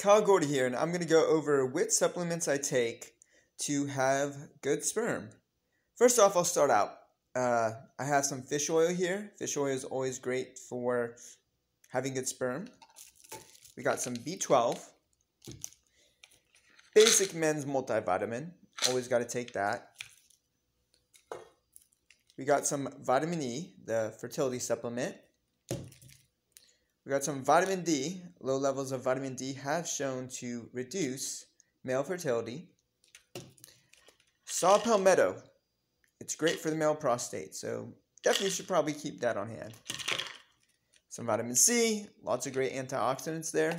Kyle Gordy here, and I'm going to go over which supplements I take to have good sperm. First off, I'll start out. Uh, I have some fish oil here. Fish oil is always great for having good sperm. We got some B12, basic men's multivitamin. Always got to take that. We got some vitamin E, the fertility supplement. We got some vitamin D. Low levels of vitamin D have shown to reduce male fertility. Saw palmetto. It's great for the male prostate, so definitely should probably keep that on hand. Some vitamin C, lots of great antioxidants there.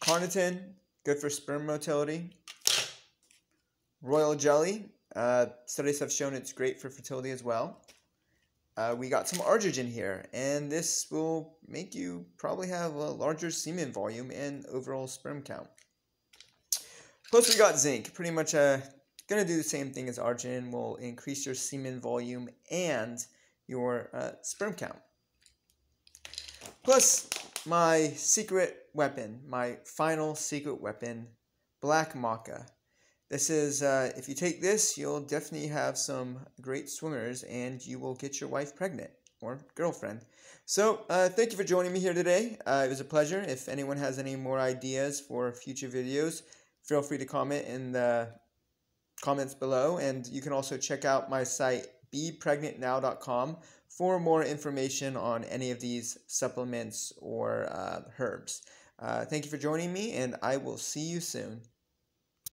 Carnitine, good for sperm motility. Royal jelly, uh, studies have shown it's great for fertility as well. Uh, we got some arginine here, and this will make you probably have a larger semen volume and overall sperm count. Plus, we got zinc. Pretty much uh, going to do the same thing as arginine. Will increase your semen volume and your uh, sperm count. Plus, my secret weapon, my final secret weapon, black maca. This is, uh, if you take this, you'll definitely have some great swimmers and you will get your wife pregnant or girlfriend. So, uh, thank you for joining me here today. Uh, it was a pleasure. If anyone has any more ideas for future videos, feel free to comment in the comments below. And you can also check out my site, bepregnantnow.com, for more information on any of these supplements or uh, herbs. Uh, thank you for joining me, and I will see you soon.